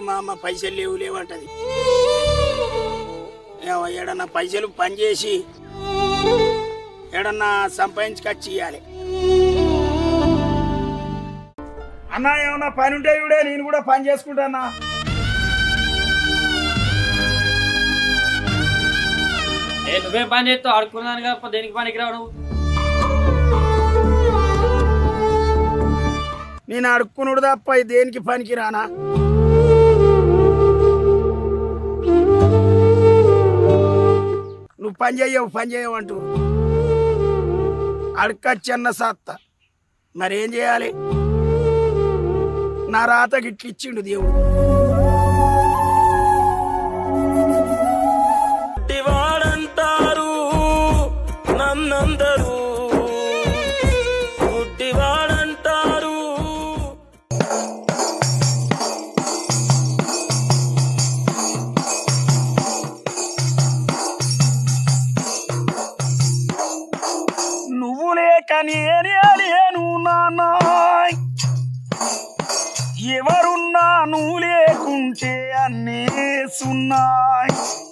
అమ్మ పైసలు లేవు లేవంటది. ఏడన్నా పైసలు పనిచేసి ఏడన్నా సంపాదించుకొచ్చి ఇవ్వాలి అన్న ఏమన్నా పని ఉంటే ఇవిడే నేను కూడా పని చేసుకుంటానా? నువ్వేం పని చేస్తావు? ఆడుకున్నాను కదా దేనికి పనికి రావు నువ్వు? నేను అడుక్కునుడు తప్ప దేనికి పనికి రానా? పని చేయవు పని చేయవు అంటూ. అడకచ్చన్న సత్త. మరేం చేయాలి? నా రాత గిట్లిచ్చిండు దేవుడు. వాడంటారు నన్నందరూ నువ్వు లేక నేనే లేను నాన్న. ఎవరున్నా నువ్వు లేకుంటే అన్నీ సున్నాయి.